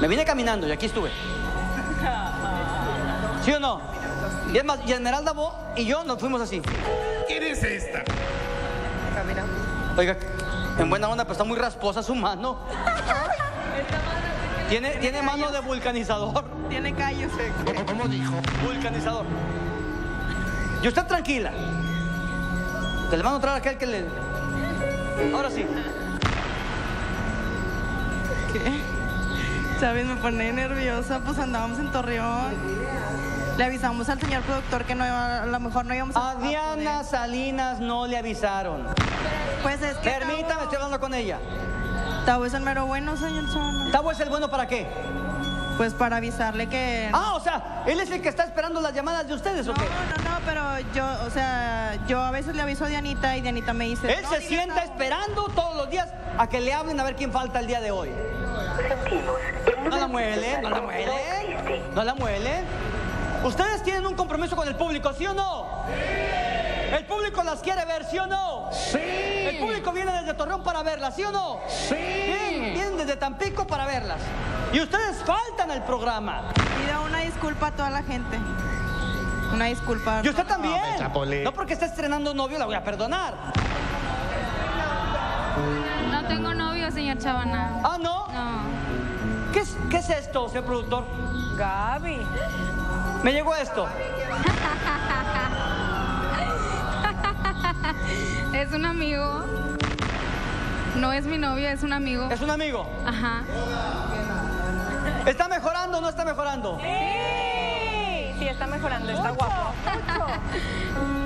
Me vine caminando y aquí estuve. ¿Sí o no? Y es más, y Esmeralda Bo y yo nos fuimos así. ¿Quién es esta? Oiga, en buena onda, pues está muy rasposa su mano. Tiene, tiene mano de vulcanizador. Tiene callos. ¿Cómo, cómo dijo? Vulcanizador. Y usted tranquila. Te le van a traer a aquel que le. Ahora sí. ¿Qué? ¿Sabes? Me pone nerviosa, pues andábamos en Torreón. Le avisamos al señor productor que no iba- a lo mejor no íbamos a... A Diana Salinas no le avisaron. Pues es que... Permítame, estoy hablando con ella. Tavo es el mero bueno, señor Chavana. ¿Tabo es el bueno para qué? Pues para avisarle que... Ah, o sea, él es el que está esperando las llamadas de ustedes, ¿o No, qué? no, no, pero yo, o sea, yo a veces le aviso a Dianita y Dianita me dice... Él "No, se sienta Tavo". esperando todos los días a que le hablen a ver quién falta el día de hoy. No la muele, no la muele, no la muele. Ustedes tienen un compromiso con el público, ¿sí o no? El público las quiere ver, ¿sí o no? Sí. El público viene desde Torreón para verlas, ¿sí o no? Sí. Bien, vienen desde Tampico para verlas. Y ustedes faltan al programa. Pido una disculpa a toda la gente. Una disculpa. Y usted también. chapole. No porque esté estrenando novio la voy a perdonar. No tengo novio, señor Chavana. Ah, ¿no? No. ¿Qué es, qué es esto, señor productor? Gaby. Me llegó esto. Es un amigo. No es mi novio, es un amigo. Es un amigo. Ajá. ¿Está mejorando o no está mejorando? Sí, sí, está mejorando, está guapo.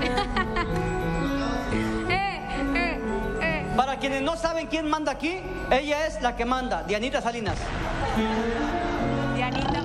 Para quienes no saben quién manda aquí, ella es la que manda, Dianita Salinas. Dianita